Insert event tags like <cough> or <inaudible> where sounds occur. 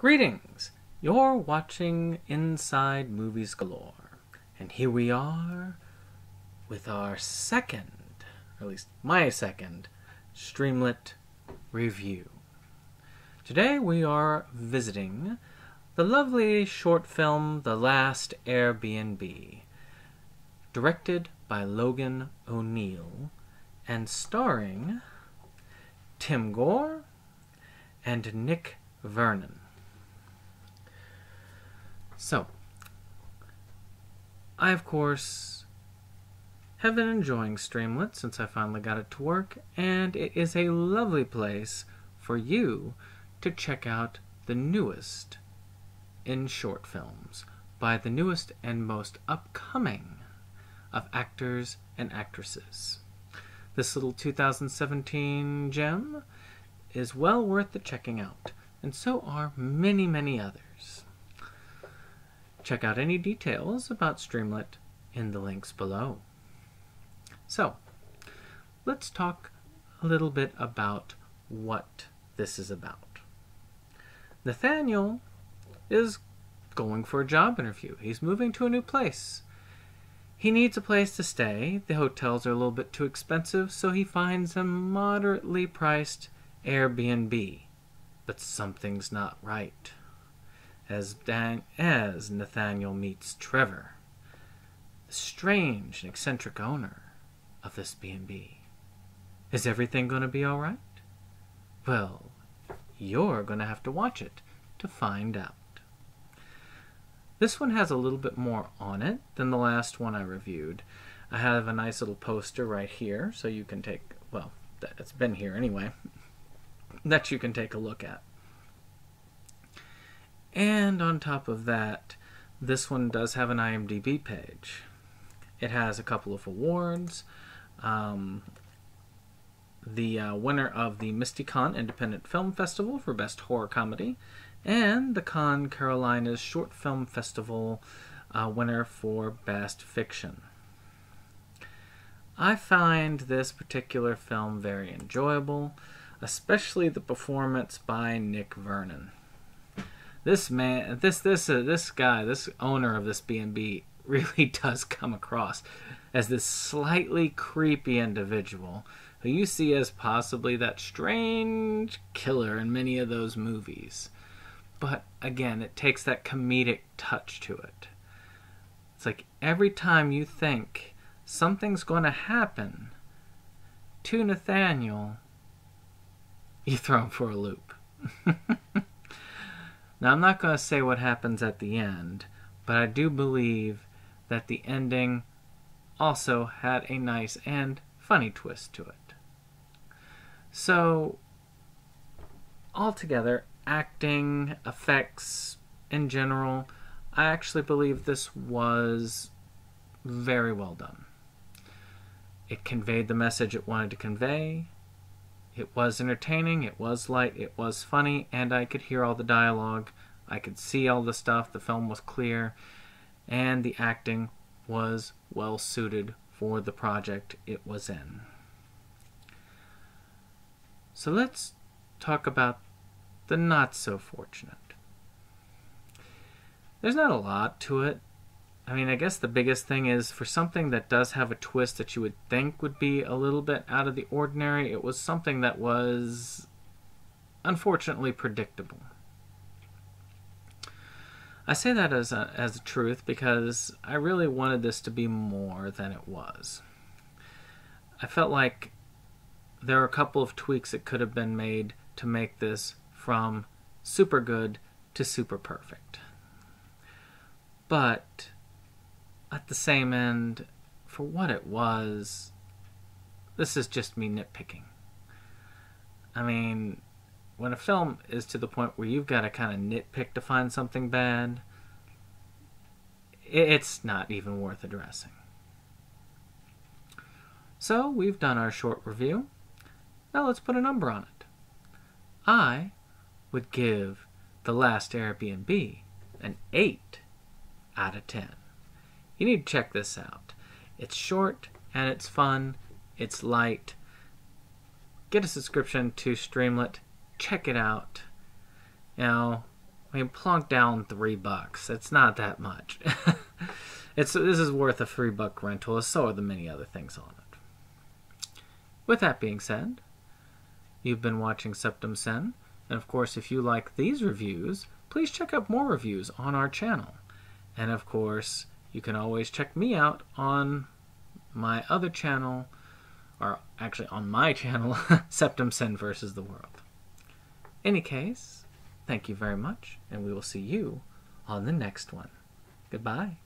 Greetings! You're watching Inside Movies Galore. And here we are with our second, or at least my second, Streamlit review. Today we are visiting the lovely short film The Last Airbnb, directed by Logan O'Neal and starring Tim Gore and Nick Vernon. So, I of course have been enjoying Streamlit since I finally got it to work, and it is a lovely place for you to check out the newest in short films by the newest and most upcoming of actors and actresses. This little 2017 gem is well worth the checking out, and so are many, many others. Check out any details about Streamlit in the links below. So, let's talk a little bit about what this is about. Nathaniel is going for a job interview. He's moving to a new place. He needs a place to stay. The hotels are a little bit too expensive, so he finds a moderately priced Airbnb. But something's not right as, Dan- as Nathaniel meets Trevor, the strange and eccentric owner of this B&B. Is everything going to be all right? Well, you're going to have to watch it to find out. This one has a little bit more on it than the last one I reviewed. I have a nice little poster right here, so you can take, well, it's been here anyway, <laughs> that you can take a look at. And on top of that, this one does have an IMDb page. It has a couple of awards. Um, the uh, winner of the MystiCon Independent Film Festival for Best Horror Comedy, and the Con Carolinas Short Film Festival uh, winner for Best Fiction. I find this particular film very enjoyable, especially the performance by Nick Vernon this man, this this uh, this guy, this owner of this B and B <laughs> really does come across as this slightly creepy individual who you see as possibly that strange killer in many of those movies. But again, it takes that comedic touch to it. It's like every time you think something's going to happen to Nathaniel, you throw him for a loop. <laughs> Now, I'm not going to say what happens at the end, but I do believe that the ending also had a nice and funny twist to it. So, altogether, acting, effects in general, I actually believe this was very well done. It conveyed the message it wanted to convey. It was entertaining, it was light, it was funny, and I could hear all the dialogue. I could see all the stuff. The film was clear, and the acting was well suited for the project it was in. So let's talk about the not so fortunate. There's not a lot to it. I mean, I guess the biggest thing is for something that does have a twist that you would think would be a little bit out of the ordinary, it was something that was unfortunately predictable. I say that as a, as a truth because I really wanted this to be more than it was. I felt like there are a couple of tweaks that could have been made to make this from super good to super perfect. But at the same end, for what it was, this is just me nitpicking. I mean, when a film is to the point where you've got to kind of nitpick to find something bad, it's not even worth addressing. So, we've done our short review. Now let's put a number on it. I would give The Last Airbnb an 8 out of 10. You need to check this out. It's short and it's fun, it's light. Get a subscription to Streamlit, check it out. Now, I mean, plunk down three bucks. It's not that much. <laughs> it's this is worth a three buck rental. as So are the many other things on it. With that being said, you've been watching Septum Sen, and of course, if you like these reviews, please check out more reviews on our channel. And of course, you can always check me out on my other channel, or actually on my <laughs> channel, Septum Sen versus the World. In any case, thank you very much, and we will see you on the next one. Goodbye.